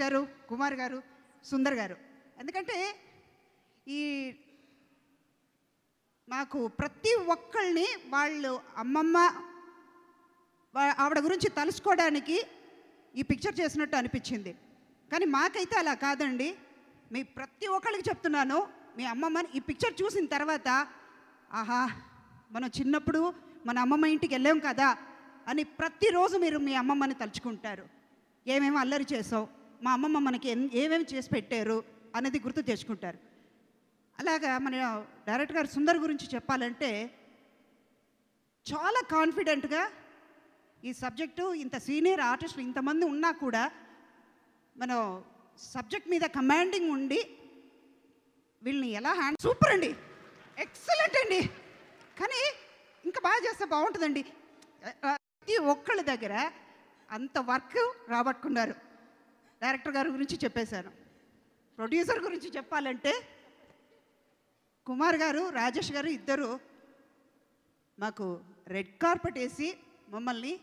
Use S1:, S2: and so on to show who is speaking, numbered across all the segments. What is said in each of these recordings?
S1: గారు కుమార్ గారు సుందర్ గారు. ఎందుకంటే ఈ మాకు ప్రతి ఒక్కళ్ళని వాళ్ళు అమ్మమ్మ ఆవిడ గురించి తలుసుకోవడానికి ఈ పిక్చర్ చేసినట్టు అనిపించింది. కానీ మాకైతే అలా కాదండి. మీ ప్రతి ఒక్కళ్ళకి చెప్తున్నాను మీ అమ్మమ్మని ఈ పిక్చర్ చూసిన తర్వాత ఆహా మనం చిన్నప్పుడు మన అమ్మమ్మ ఇంటికి వెళ్ళాం కదా అని ప్రతిరోజు మీరు మీ అమ్మమ్మని తలుచుకుంటారు. ఏమేమి అల్లరి చేసావు? మా అమ్మమ్మ మనకి ఏమేమి చేసి పెట్టారు అనేది గుర్తు తెచ్చుకుంటారు. అలాగా మన డైరెక్టర్ గారు సుందర్ గురించి చెప్పాలంటే చాలా కాన్ఫిడెంట్గా ఈ సబ్జెక్టు ఇంత సీనియర్ ఆర్టిస్టులు ఇంతమంది ఉన్నా కూడా మనం సబ్జెక్ట్ మీద కమాండింగ్ ఉండి వీళ్ళని ఎలా హ్యాండ్ సూపర్ అండి. ఎక్సలెంట్ అండి. కానీ ఇంకా బాగా చేస్తే బాగుంటుందండి. ప్రతి ఒక్కళ్ళ దగ్గర అంత వర్క్ రాబట్టుకున్నారు. డైరెక్టర్ గారి గురించి చెప్పేశాను. ప్రొడ్యూసర్ గురించి చెప్పాలంటే కుమార్ గారు రాజేష్ గారు ఇద్దరు మాకు రెడ్ కార్పెట్ వేసి మమ్మల్ని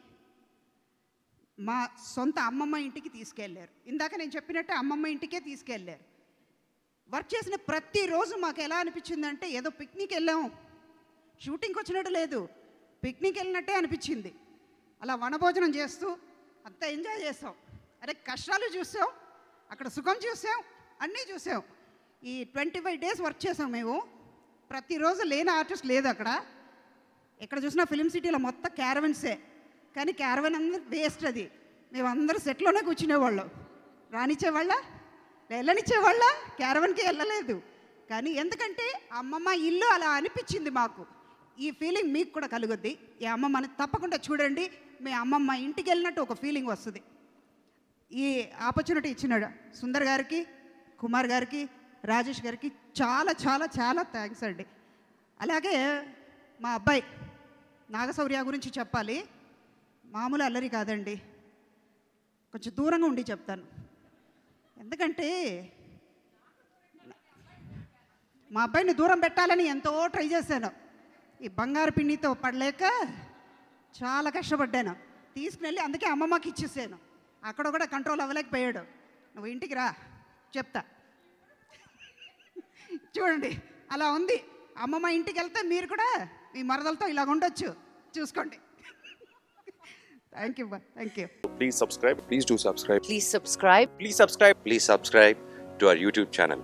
S1: మా సొంత అమ్మమ్మ ఇంటికి తీసుకెళ్ళారు ఇందాక నేను చెప్పినట్టే అమ్మమ్మ ఇంటికే తీసుకెళ్ళారు వర్క్ చేసిన ప్రతిరోజు మాకు ఎలా అనిపించిందంటే ఏదో పిక్నిక్ వెళ్ళాము షూటింగ్కి వచ్చినట్టు లేదు. పిక్నిక్ వెళ్ళినట్టే అనిపించింది. అలా వనభోజనం చేస్తూ అంతా ఎంజాయ్ చేసాం. అరే కష్టాలు చూసాం అక్కడ సుఖం చూసాం అన్నీ చూసాం. ఈ ట్వంటీ ఫైవ్ డేస్ వర్క్ చేసాం మేము. ప్రతిరోజు లేని ఆర్టిస్ట్ లేదు అక్కడ. ఎక్కడ చూసినా ఫిలిం సిటీలో మొత్తం క్యారవెన్సే. కానీ క్యారవెన్ అందరూ వేస్ట్ అది. మేము అందరూ సెట్లోనే కూర్చునేవాళ్ళం. రానిచ్చేవాళ్ళ? వెళ్ళనిచ్చేవాళ్ళ? క్యారవెన్కి వెళ్ళలేదు. కానీ ఎందుకంటే అమ్మమ్మ ఇల్లు అలా అనిపించింది మాకు. ఈ ఫీలింగ్ మీకు కూడా కలుగుద్ది. ఈ అమ్మమ్మని తప్పకుండా చూడండి. మీ అమ్మమ్మ ఇంటికి వెళ్ళినట్టు ఒక ఫీలింగ్ వస్తుంది. ఈ ఆపర్చునిటీ ఇచ్చినాడు. సుందర్ గారికి కుమార్ గారికి రాజేష్ గారికి చాలా చాలా చాలా థ్యాంక్స్ అండి. అలాగే మా అబ్బాయి నాగశౌర్య గురించి చెప్పాలి. మామూలు అల్లరి కాదండి. కొంచెం దూరంగా ఉండి చెప్తాను. ఎందుకంటే మా అబ్బాయిని దూరం పెట్టాలని ఎంతో ట్రై చేశాను. ఈ బంగారు పిండితో పడలేక చాలా కష్టపడ్డాను. తీసుకుని వెళ్ళి అందుకే అమ్మమ్మకి ఇచ్చేసాను. అక్కడ కూడా కంట్రోల్ అవ్వలేకపోయాడు నువ్వు ఇంటికి రా చెప్తా చూడండి అలా ఉంది అమ్మమ్మ ఇంటికి వెళ్తే మీరు కూడా మీ మరదలతో ఇలా ఉండొచ్చు చూసుకోండి thank you thank you
S2: Please subscribe. Please do subscribe.
S3: Please subscribe.
S2: Please subscribe. Please subscribe to our YouTube channel.